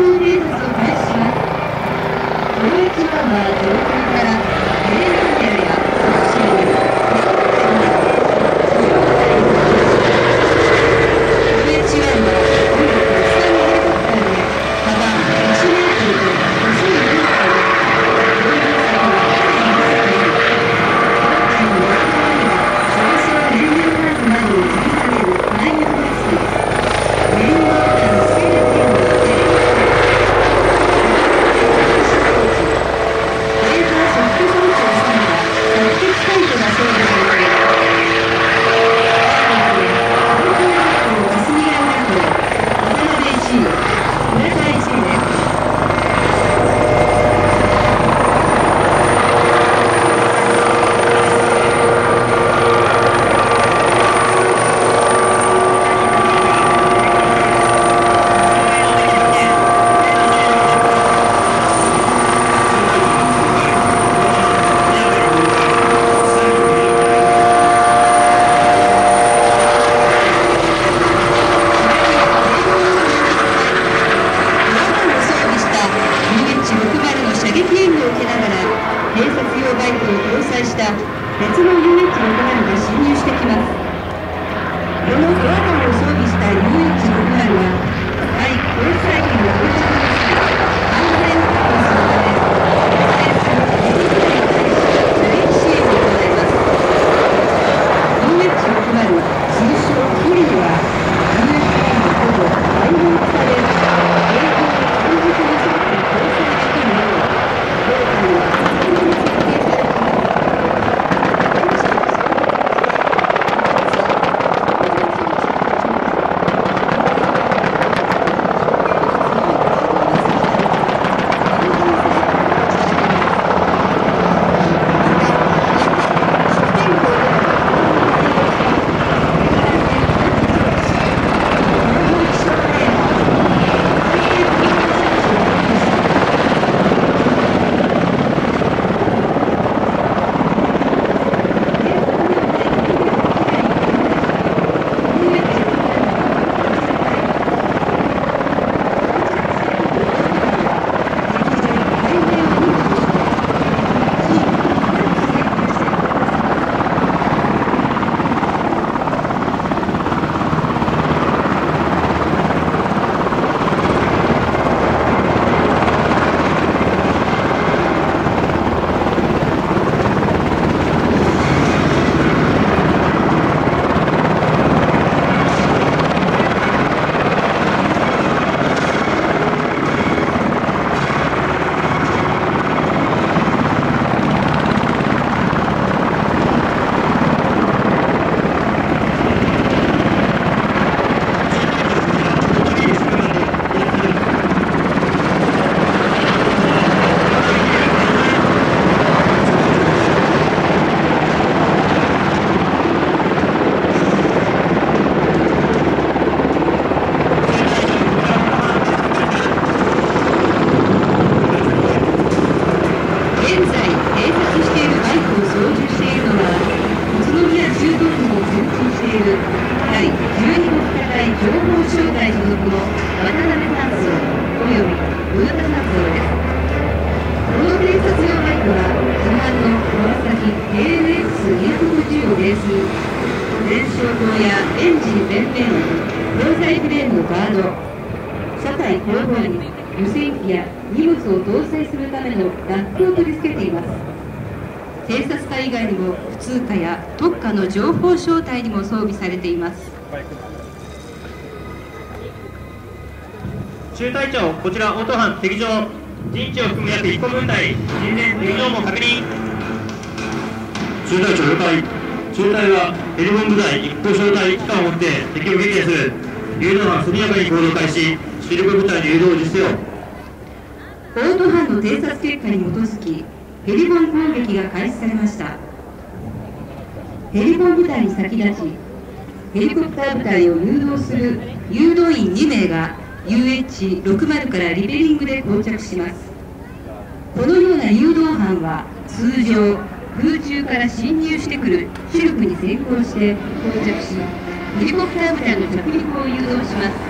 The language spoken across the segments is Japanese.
空偵察を開始しますらヘレナンデアやソシー貿易湾は本国国産ヘリコプターで幅1メートルと54メートルです。ドローンを装備した UH-60 の射撃援護を受けながら警察用バイクを搭載した別の遊園地の区間が侵入してきます。このドアガンを装備した遊園地の区間は対交際機や荷物を搭載するためのラックを取り付けています。偵察隊以外にも普通科や特化の情報小隊にも装備されています。中隊長、こちら応答班敵情陣地を含む約1個分隊人前敵情も確認。中隊長了解。中隊はヘリ本部隊一行小隊期間をもって敵を撃破する。誘導班速やかに行動開始。主力部隊の誘導を実施せよオート班の偵察結果に基づきヘリボン攻撃が開始されました。ヘリボン部隊に先立ちヘリコプター部隊を誘導する誘導員2名が UH-60 からリペリングで到着します。このような誘導班は通常空中から侵入してくる主力に先行して到着しヘリコプター部隊の着陸を誘導します。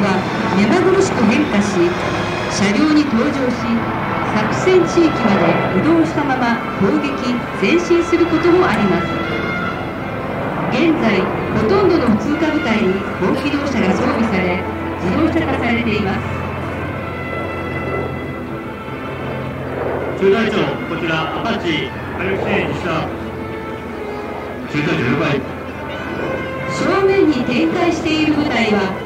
が目まぐるしく変化し車両に登場し作戦地域まで移動したまま攻撃前進することもあります。現在ほとんどの通過部隊に高機動車が装備され自動車化されています。中隊長、こちらアパッチ火力支援中隊長了解。正面に展開している部隊は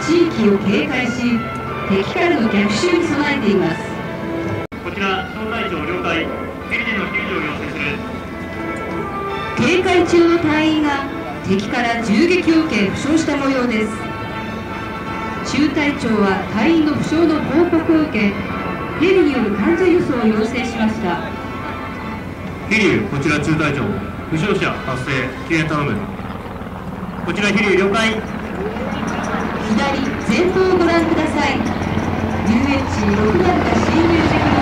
地域を警戒し敵からの逆襲に備えています。こちら小隊長了解ヘリでの救助を要請する。警戒中の隊員が敵から銃撃を受け負傷した模様です。中隊長は隊員の負傷の報告を受けヘリによる患者輸送を要請しました。飛龍こちら中隊長。負傷者発生救援頼むこちら飛龍了解左前方をご覧ください。遊園地6番が進入時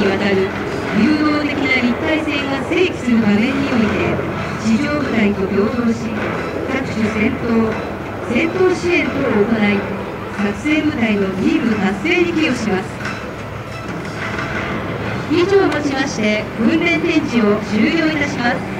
にわたる流動的な立体性が正規する場面において地上部隊と平等し各種戦闘戦闘支援等を行い作戦部隊の任務達成に寄与します。以上をもちまして訓練展示を終了いたします。